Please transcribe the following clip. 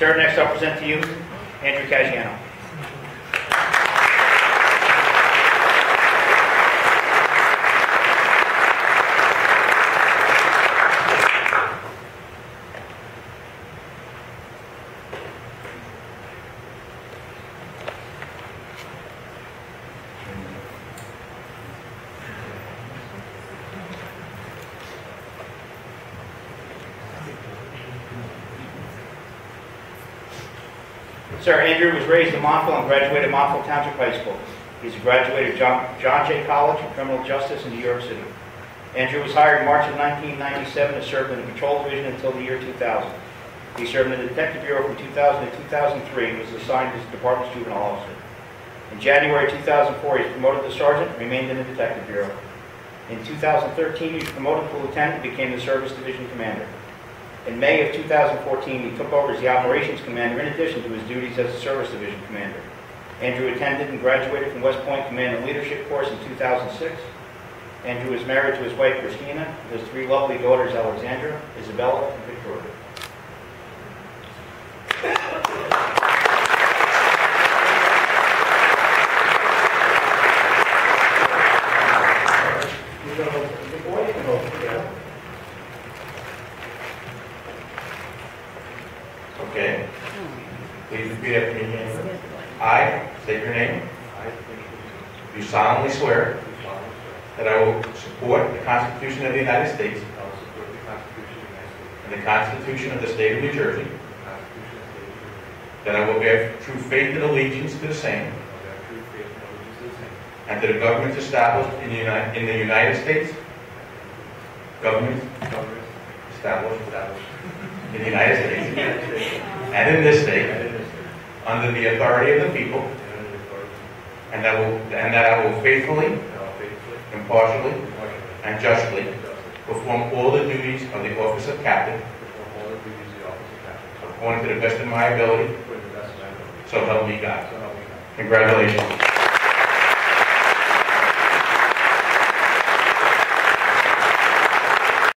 Sir, next I'll present to you Andrew Caggiano. Sir, Andrew was raised in Montville and graduated Montville Township High School. He's a graduate of John, Jay College of Criminal Justice in New York City. Andrew was hired in March of 1997 to serve in the Patrol Division until the year 2000. He served in the Detective Bureau from 2000 to 2003 and was assigned as the Department's juvenile officer. In January 2004, he was promoted to sergeant and remained in the Detective Bureau. In 2013, he was promoted to lieutenant and became the Service Division Commander. In May of 2014, he took over as the operations commander in addition to his duties as a service division commander. Andrew attended and graduated from West Point Command and Leadership course in 2006. Andrew is married to his wife Christina, has three lovely daughters Alexandra, Isabella, and Victoria. Okay. Please repeat after me. I state your name. Do solemnly swear that I will support the Constitution of the United States and the Constitution of the State of New Jersey, that I will bear true faith and allegiance to the same and to the governments established in the United, in the United States, governments government established established in the United States and in this state, under the authority of the people, and that will, and that I will faithfully, impartially, and justly perform all the duties of the office of captain according to the best of my ability. So help me God. Congratulations.